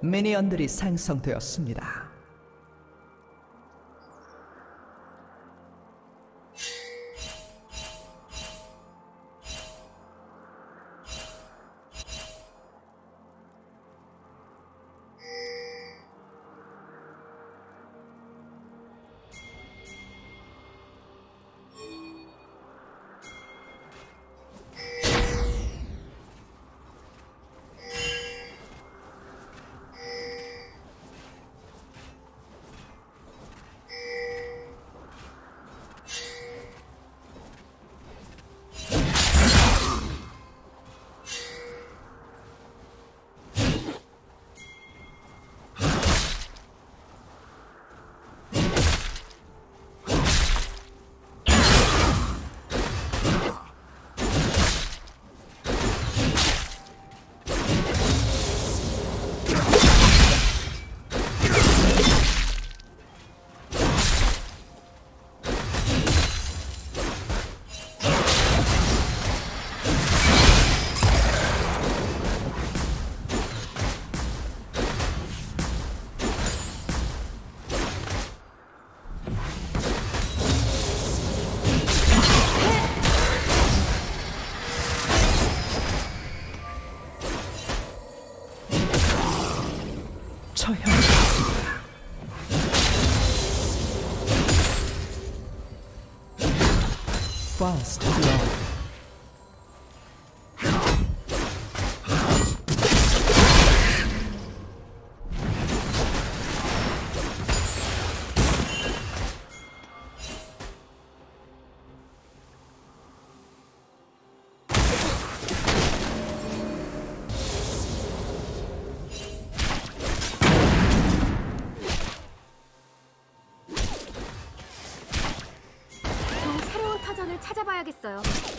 미니언들이 생성되었습니다. First 찾아봐야겠어요.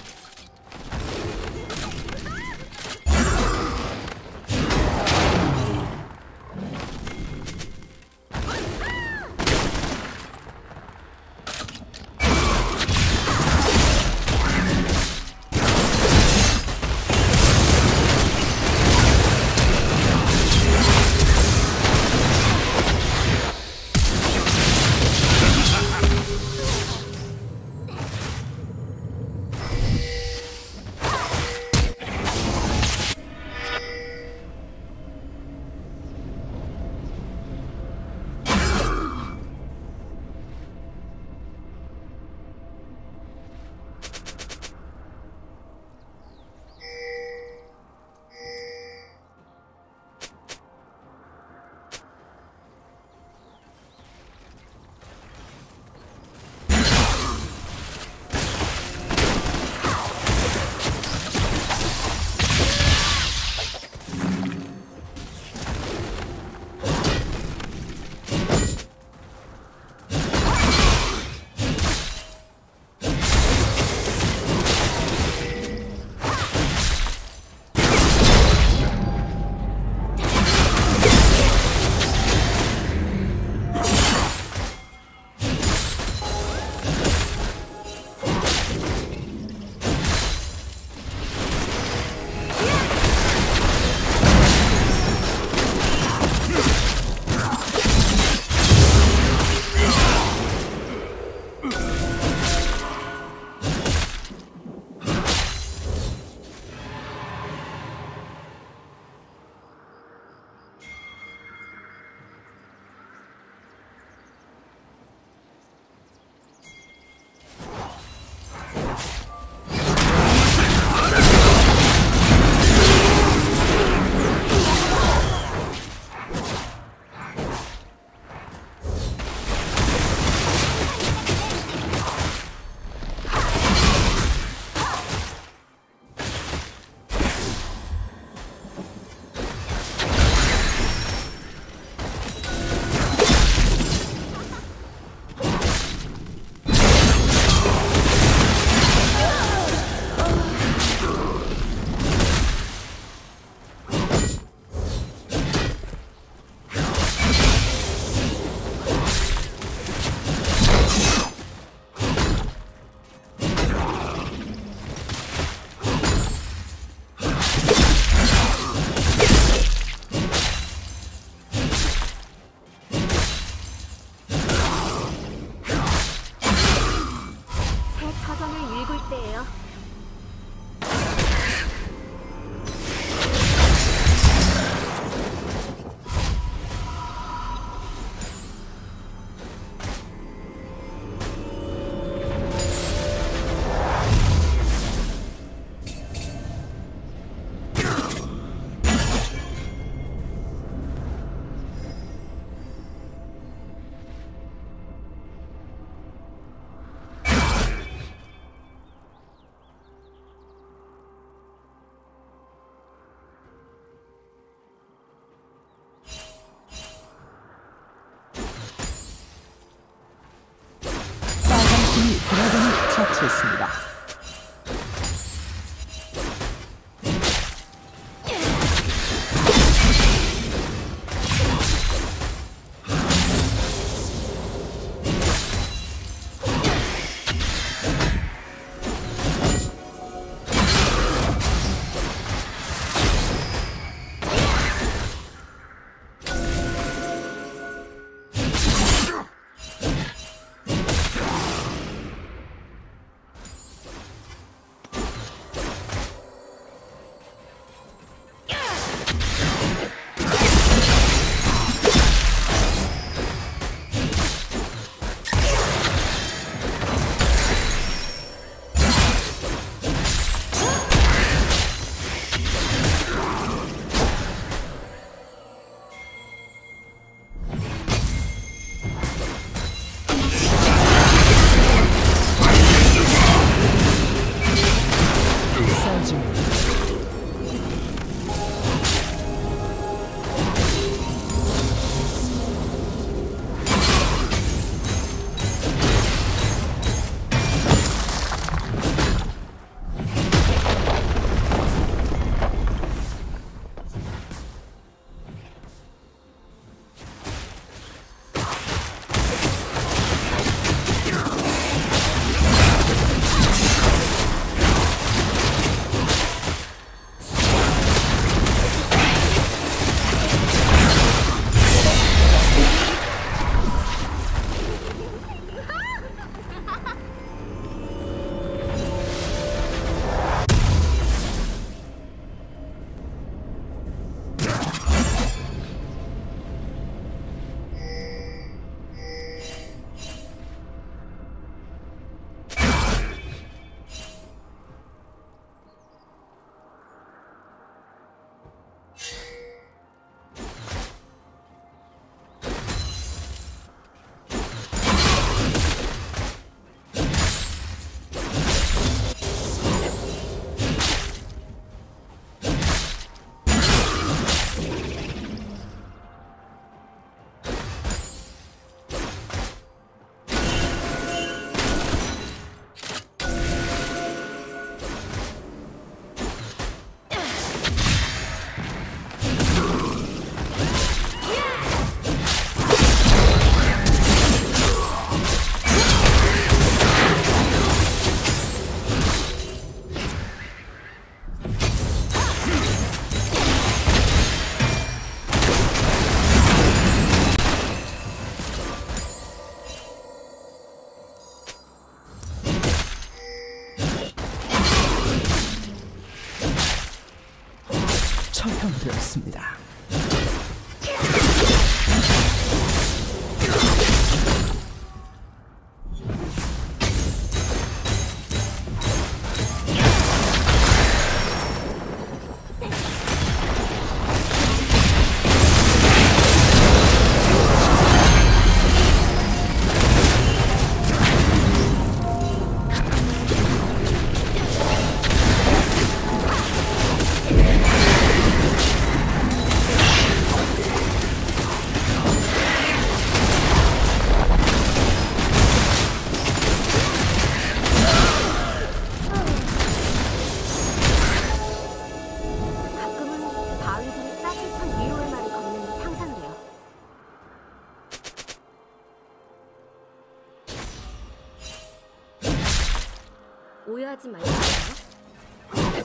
오해하지 말고요.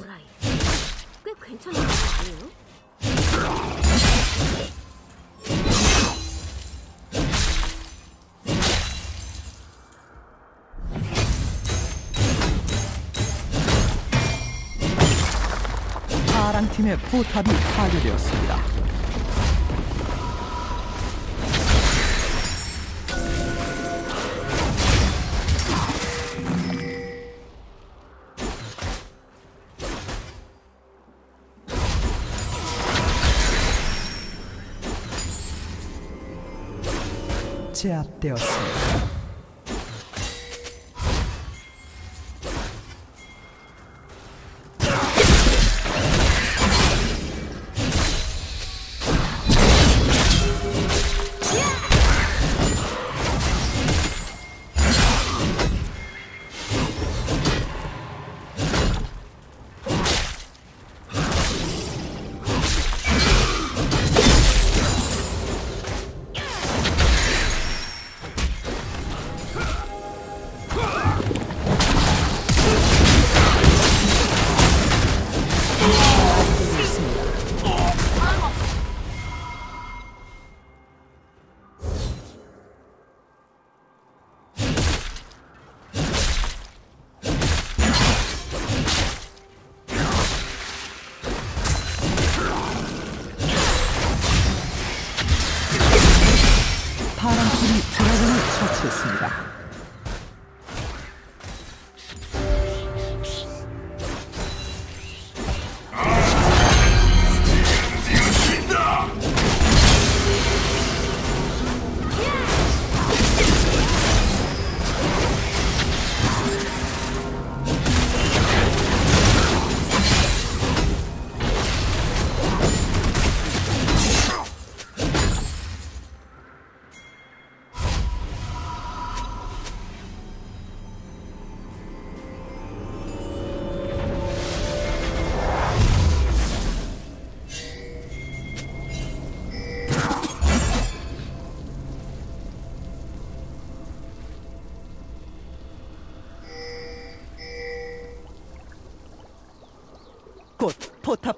오라이. 꽤 괜찮은 거 아니에요? 파랑 팀의 포탑이 파괴되었습니다. 제압되었습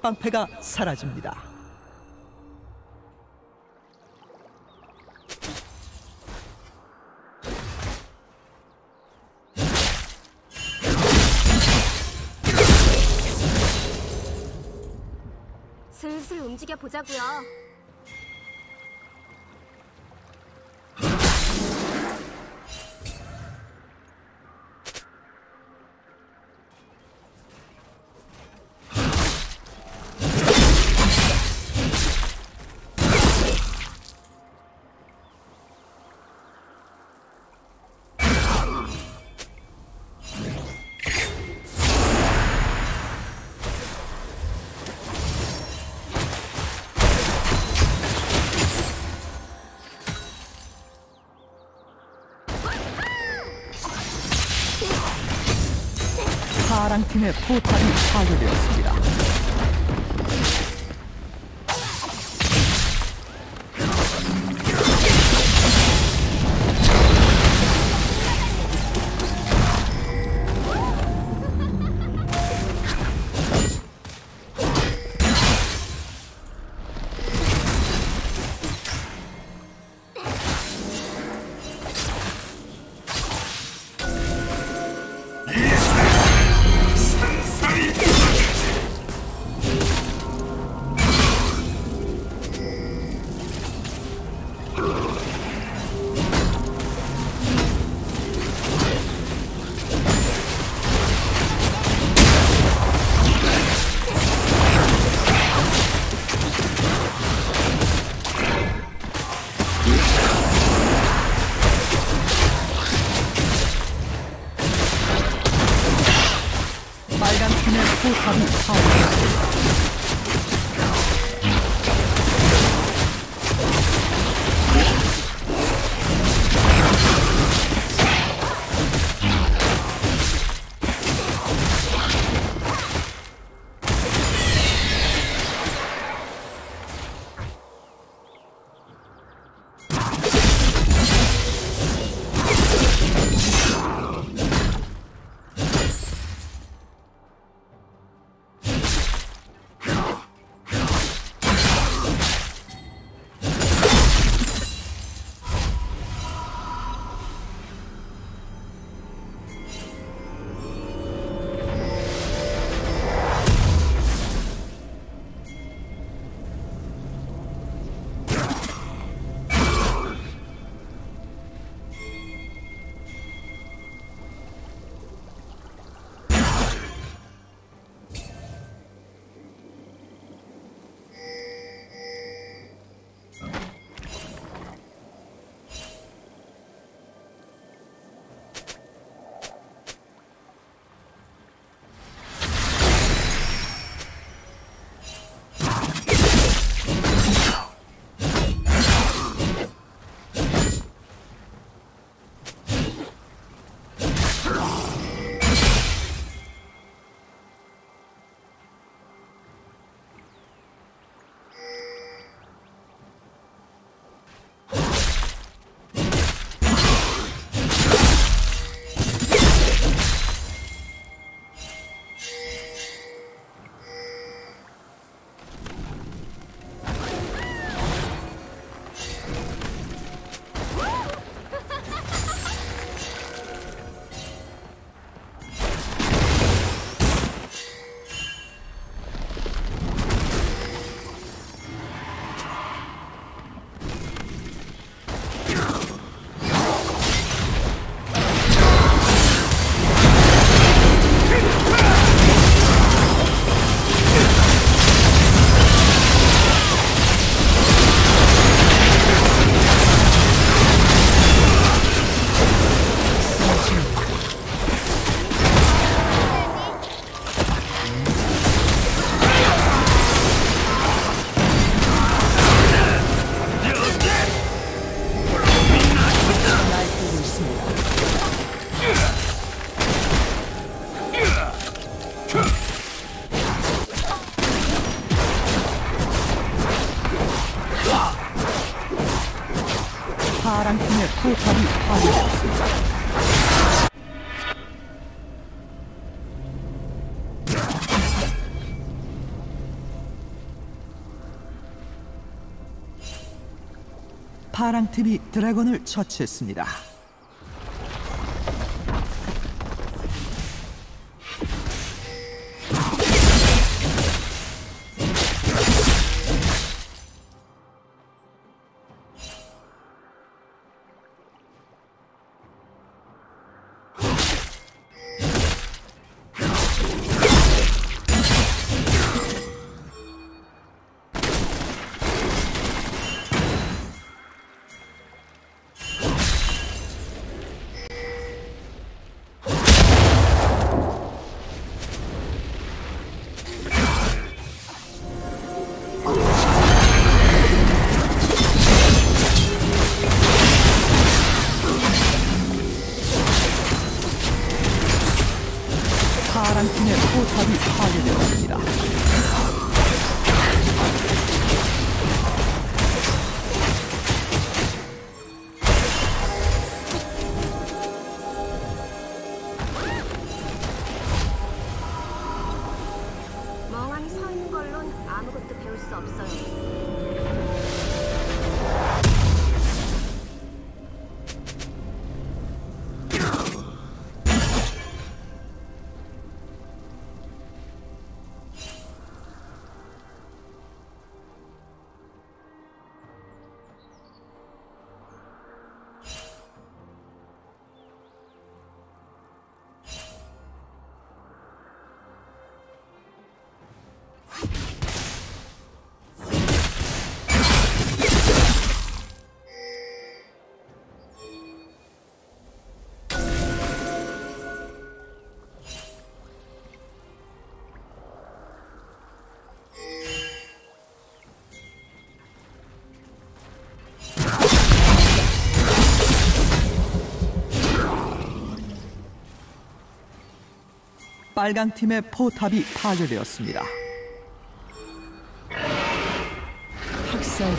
방패가 사라집니다. 슬슬 움직여 보자고요. 팀의 포탑이 파괴되었습니다. 파괴되었습니다. 파랑 팀이 드래곤을 처치했습니다. 포탑이 파괴되었습니다. 빨강 팀의 포탑이 파괴되었습니다. 학살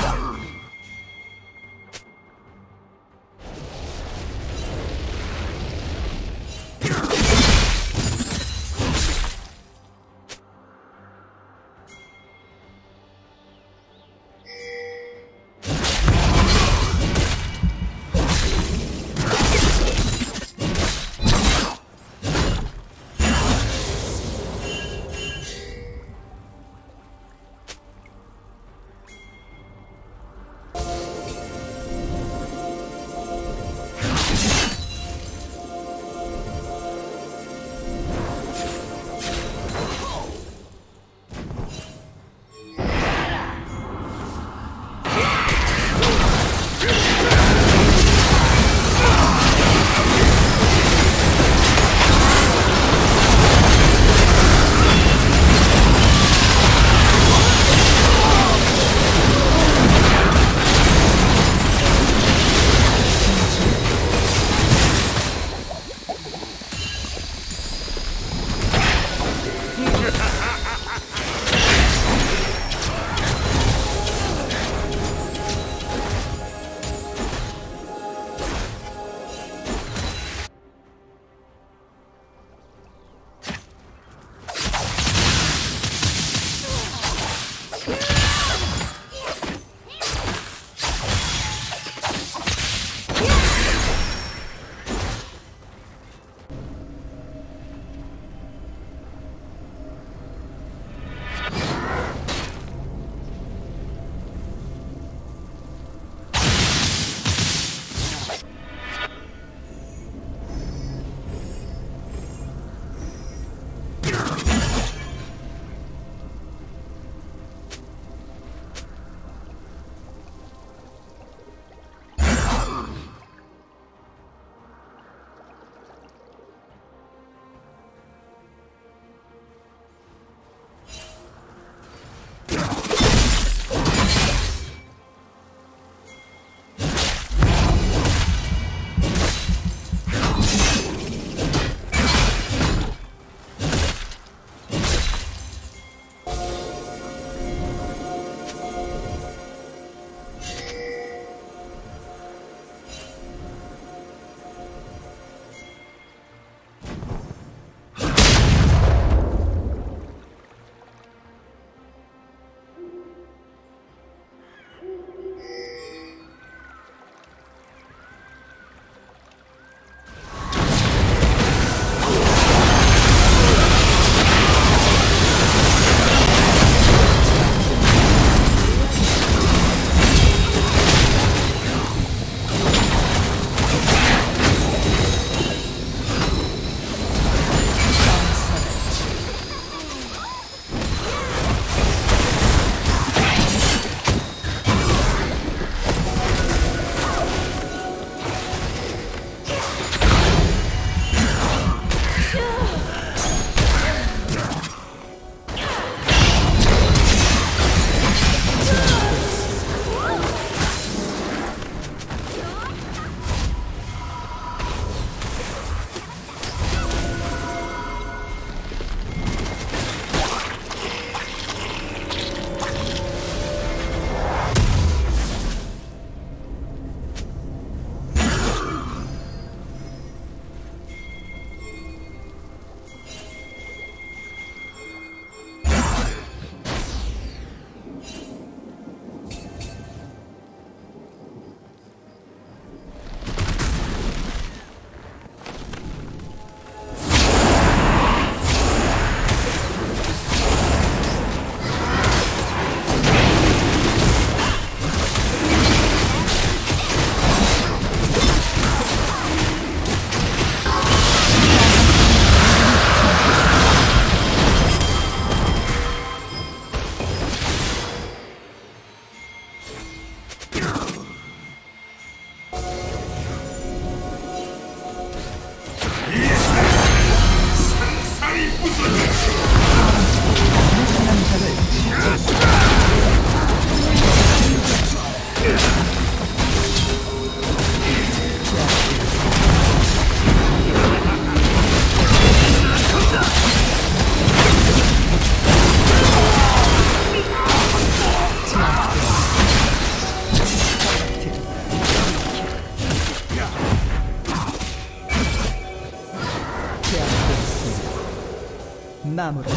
나무로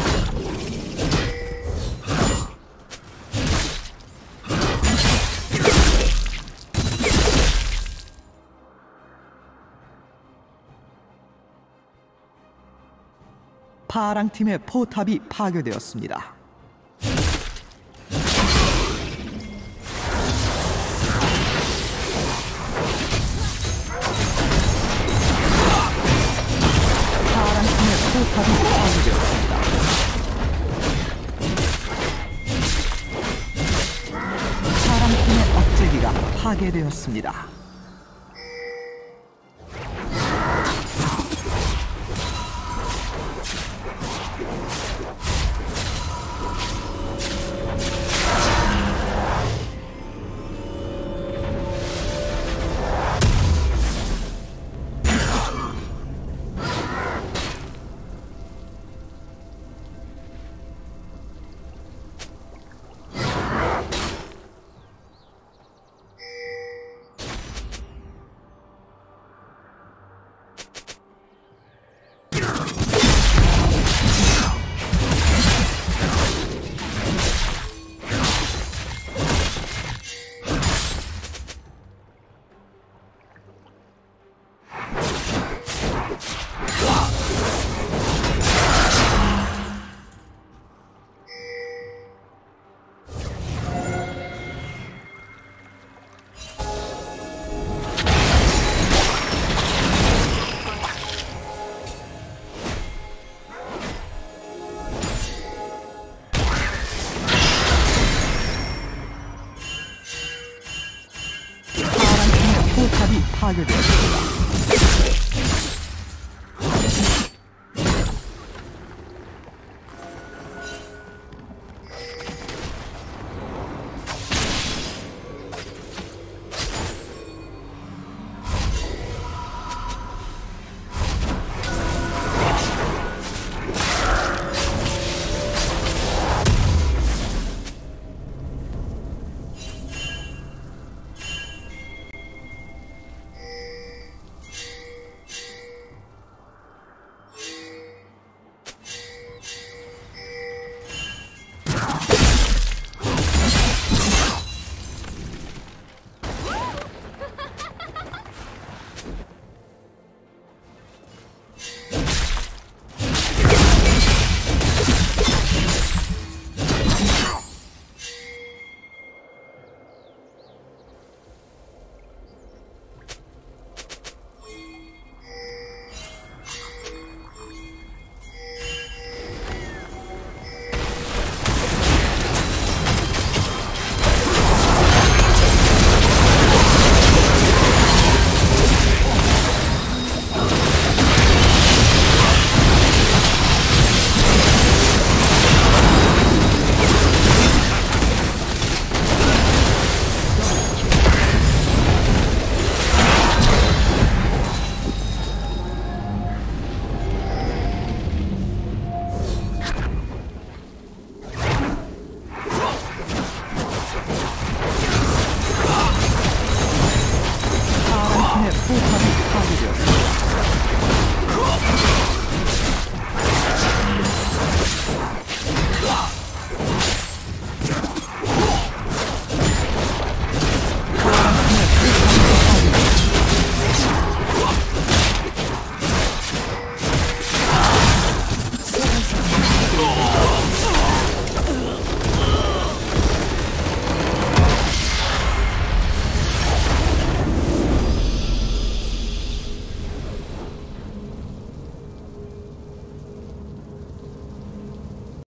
파랑 팀의 포탑이 파괴되었습니다. 포탑이 파괴되었습니다. 파랑 팀의 억제기가 파괴되었습니다.